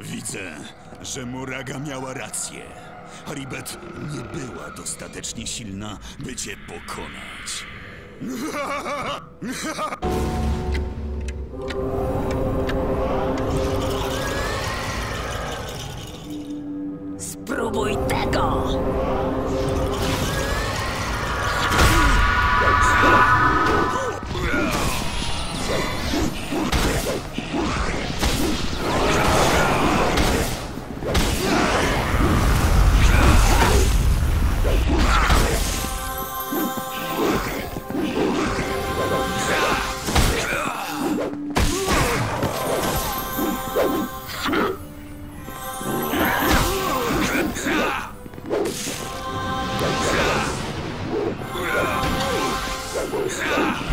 Widzę, że Muraga miała rację. Haribet nie była dostatecznie silna, by cię pokonać. Spróbuj tego! Yeah.